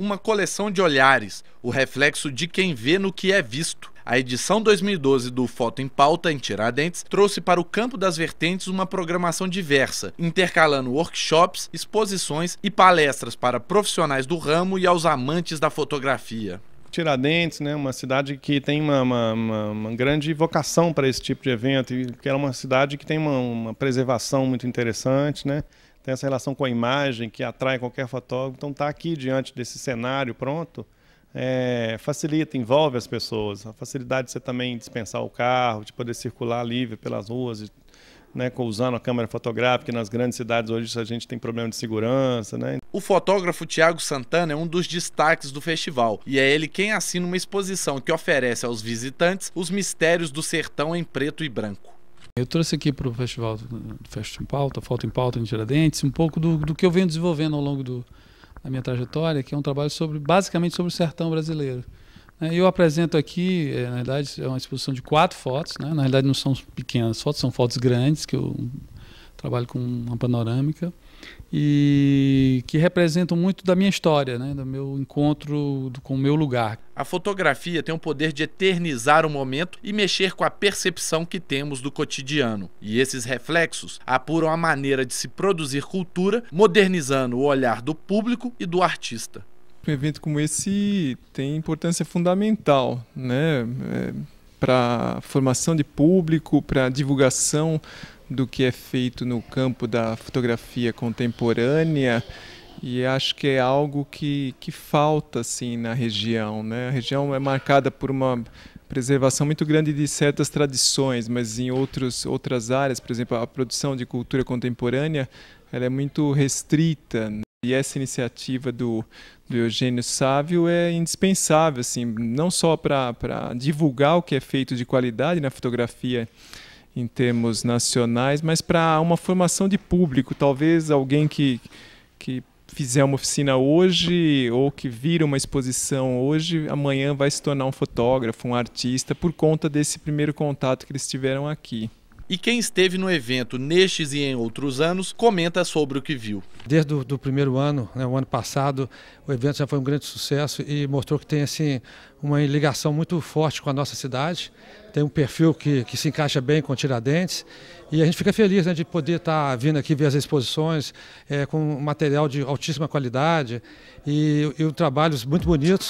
uma coleção de olhares, o reflexo de quem vê no que é visto. A edição 2012 do Foto em Pauta, em Tiradentes, trouxe para o campo das vertentes uma programação diversa, intercalando workshops, exposições e palestras para profissionais do ramo e aos amantes da fotografia. Tiradentes, né, uma cidade que tem uma, uma, uma, uma grande vocação para esse tipo de evento, que é uma cidade que tem uma, uma preservação muito interessante, né? Tem essa relação com a imagem que atrai qualquer fotógrafo. Então, estar tá aqui diante desse cenário pronto é, facilita, envolve as pessoas. A facilidade de você também dispensar o carro, de poder circular livre pelas ruas, né, usando a câmera fotográfica. Nas grandes cidades hoje a gente tem problema de segurança. Né? O fotógrafo Tiago Santana é um dos destaques do festival e é ele quem assina uma exposição que oferece aos visitantes os mistérios do sertão em preto e branco. Eu trouxe aqui para o Festival do Festival em Pauta, Foto em Pauta em Tiradentes, um pouco do, do que eu venho desenvolvendo ao longo do, da minha trajetória, que é um trabalho sobre basicamente sobre o sertão brasileiro. Né? Eu apresento aqui, eh, na verdade, é uma exposição de quatro fotos, né? na realidade não são pequenas fotos, são fotos grandes, que eu trabalho com uma panorâmica e que representam muito da minha história, né, do meu encontro com o meu lugar. A fotografia tem o poder de eternizar o momento e mexer com a percepção que temos do cotidiano. E esses reflexos apuram a maneira de se produzir cultura, modernizando o olhar do público e do artista. Um evento como esse tem importância fundamental, né? É, para formação de público, para divulgação do que é feito no campo da fotografia contemporânea e acho que é algo que, que falta assim na região. Né? A região é marcada por uma preservação muito grande de certas tradições, mas em outros, outras áreas, por exemplo, a produção de cultura contemporânea, ela é muito restrita. Né? E essa iniciativa do, do Eugênio Sávio é indispensável, assim, não só para divulgar o que é feito de qualidade na fotografia em termos nacionais, mas para uma formação de público. Talvez alguém que, que fizer uma oficina hoje ou que vira uma exposição hoje, amanhã vai se tornar um fotógrafo, um artista, por conta desse primeiro contato que eles tiveram aqui. E quem esteve no evento nestes e em outros anos comenta sobre o que viu. Desde o primeiro ano, né, o ano passado, o evento já foi um grande sucesso e mostrou que tem assim, uma ligação muito forte com a nossa cidade. Tem um perfil que, que se encaixa bem com Tiradentes. E a gente fica feliz né, de poder estar tá vindo aqui ver as exposições é, com material de altíssima qualidade e, e trabalhos muito bonitos.